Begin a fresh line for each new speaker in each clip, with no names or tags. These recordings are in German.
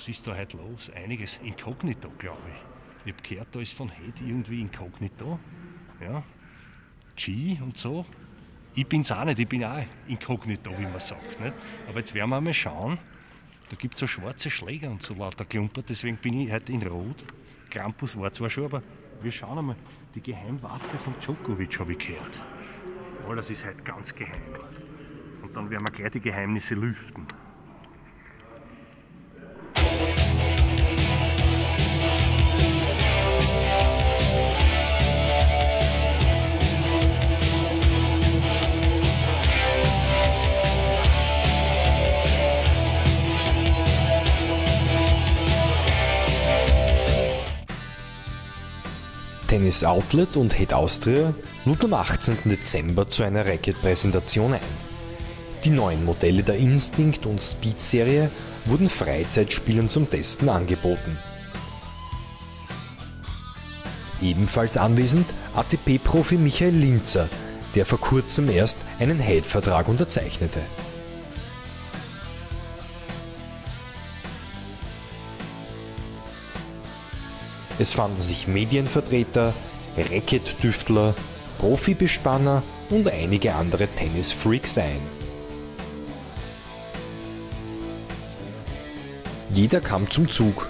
was ist da heute los? Einiges inkognito, glaube ich. Ich habe gehört, da ist von Head irgendwie inkognito. Ja. G und so. Ich bin es auch nicht, ich bin auch inkognito, wie man sagt. Nicht? Aber jetzt werden wir mal schauen. Da gibt es so schwarze Schläger und so lauter Klumper, deswegen bin ich heute in Rot. Krampus war zwar schon, aber wir schauen einmal. Die Geheimwaffe von Djokovic habe ich gehört. Oh, das ist halt ganz geheim. Und dann werden wir gleich die Geheimnisse lüften.
Tennis Outlet und Head Austria luden am 18. Dezember zu einer Racket-Präsentation ein. Die neuen Modelle der Instinct und Speed-Serie wurden Freizeitspielern zum Testen angeboten. Ebenfalls anwesend ATP-Profi Michael Linzer, der vor kurzem erst einen Head-Vertrag unterzeichnete. Es fanden sich Medienvertreter, Racket-Tüftler, Profibespanner und einige andere Tennis-Freaks ein. Jeder kam zum Zug.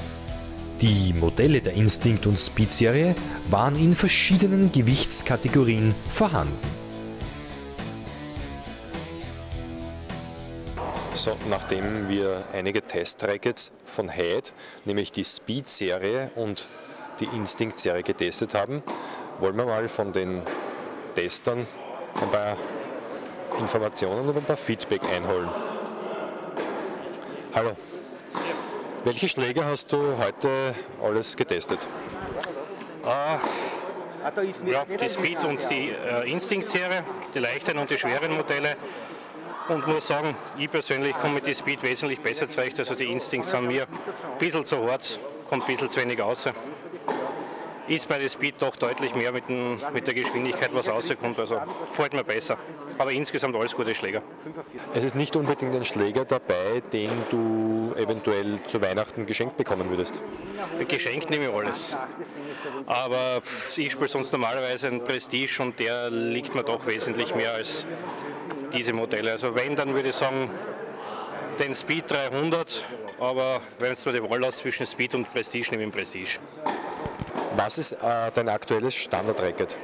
Die Modelle der Instinct und Speed Serie waren in verschiedenen Gewichtskategorien vorhanden.
So, nachdem wir einige Test-Rackets von Hyde, nämlich die Speed-Serie und die Instinct-Serie getestet haben, wollen wir mal von den Testern ein paar Informationen und ein paar Feedback einholen. Hallo. Welche Schläger hast du heute alles getestet?
Äh, ja, die Speed und die äh, Instinct-Serie, die leichten und die schweren Modelle. Und muss sagen, ich persönlich komme mit der Speed wesentlich besser zurecht. Also die Instincts sind mir ein bisschen zu hart, kommt ein bisschen zu wenig raus ist bei der Speed doch deutlich mehr mit, dem, mit der Geschwindigkeit, was rauskommt. Also gefällt mir besser. Aber insgesamt alles gute Schläger.
Es ist nicht unbedingt ein Schläger dabei, den du eventuell zu Weihnachten geschenkt bekommen würdest.
Geschenkt nehme ich alles. Aber ich spiele sonst normalerweise ein Prestige und der liegt mir doch wesentlich mehr als diese Modelle. Also wenn, dann würde ich sagen, den Speed 300, aber wenn es mir die Wahl lässt zwischen Speed und Prestige, nehme ich den Prestige.
Was ist äh, dein aktuelles Standard-Racket?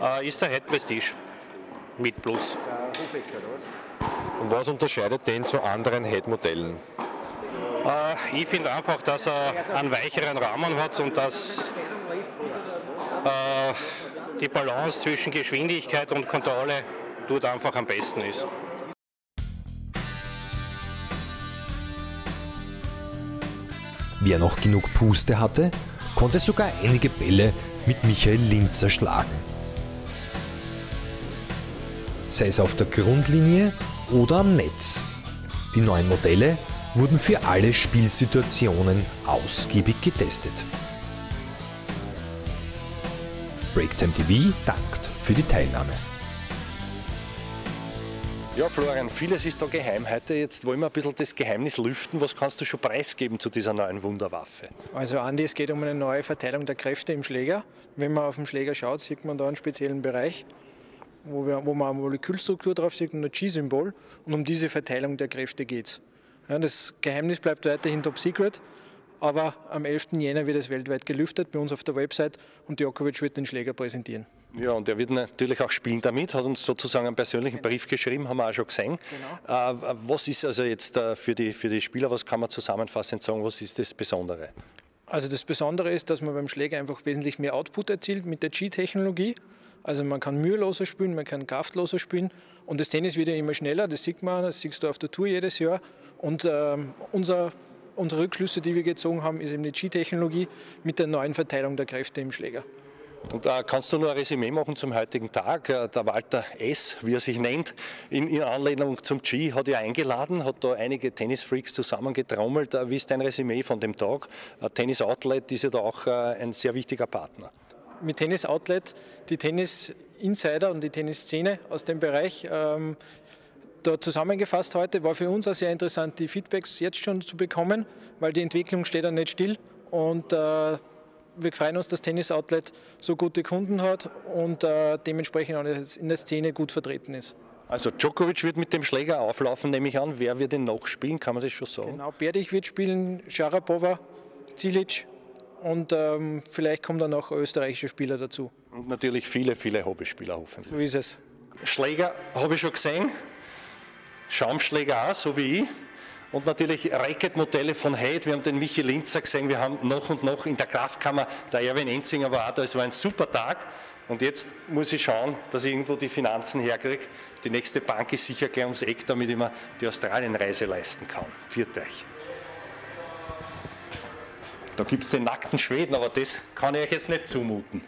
Äh, ist der Head Prestige mit Plus.
Und was unterscheidet den zu anderen Head-Modellen?
Äh, ich finde einfach, dass er einen weicheren Rahmen hat und dass äh, die Balance zwischen Geschwindigkeit und Kontrolle dort einfach am besten ist.
Wer noch genug Puste hatte, konnte sogar einige Bälle mit Michael Linzer schlagen. Sei es auf der Grundlinie oder am Netz. Die neuen Modelle wurden für alle Spielsituationen ausgiebig getestet. Breaktime TV dankt für die Teilnahme.
Ja, Florian, vieles ist da geheim. Heute jetzt wollen wir ein bisschen das Geheimnis lüften. Was kannst du schon preisgeben zu dieser neuen Wunderwaffe?
Also Andi, es geht um eine neue Verteilung der Kräfte im Schläger. Wenn man auf den Schläger schaut, sieht man da einen speziellen Bereich, wo, wir, wo man eine Molekülstruktur drauf sieht und ein G-Symbol. Und um diese Verteilung der Kräfte geht es. Ja, das Geheimnis bleibt weiterhin top secret, aber am 11. Jänner wird es weltweit gelüftet bei uns auf der Website und Djokovic wird den Schläger präsentieren.
Ja, und er wird natürlich auch spielen damit, hat uns sozusagen einen persönlichen Brief geschrieben, haben wir auch schon gesehen. Genau. Äh, was ist also jetzt äh, für, die, für die Spieler, was kann man zusammenfassend sagen, was ist das Besondere?
Also das Besondere ist, dass man beim Schläger einfach wesentlich mehr Output erzielt mit der G-Technologie. Also man kann müheloser spielen, man kann kraftloser spielen und das Tennis wird ja immer schneller, das sieht man, das siehst du auf der Tour jedes Jahr. Und ähm, unser, unsere Rückschlüsse, die wir gezogen haben, ist eben die G-Technologie mit der neuen Verteilung der Kräfte im Schläger.
Und da kannst du nur ein Resümee machen zum heutigen Tag. Äh, der Walter S., wie er sich nennt, in, in Anlehnung zum G, hat ja eingeladen, hat da einige Tennisfreaks zusammengetrommelt. Äh, wie ist dein Resümee von dem Tag? Äh, Tennis Outlet ist ja da auch ein sehr wichtiger Partner.
Mit Tennis Outlet, die Tennis Insider und die Tennisszene aus dem Bereich ähm, da zusammengefasst heute. War für uns auch sehr interessant, die Feedbacks jetzt schon zu bekommen, weil die Entwicklung steht ja nicht still. Und äh, wir freuen uns, dass Tennis Outlet so gute Kunden hat und äh, dementsprechend auch in der Szene gut vertreten ist.
Also Djokovic wird mit dem Schläger auflaufen, nehme ich an. Wer wird ihn noch spielen? Kann man das schon sagen?
Genau, Berdich wird spielen, Sharapova, Zilic und ähm, vielleicht kommen dann auch österreichische Spieler dazu.
Und natürlich viele, viele Hobbyspieler hoffentlich.
So ist es.
Schläger habe ich schon gesehen. Schaumschläger auch, so wie ich. Und natürlich Racket-Modelle von Heid. Wir haben den Michi Linzer gesehen. Wir haben noch und noch in der Kraftkammer, der Erwin Enzinger war auch da. Es war ein super Tag. Und jetzt muss ich schauen, dass ich irgendwo die Finanzen herkriege. Die nächste Bank ist sicher gleich ums Eck, damit ich mir die Australienreise leisten kann. Viert euch. Da gibt es den nackten Schweden, aber das kann ich euch jetzt nicht zumuten.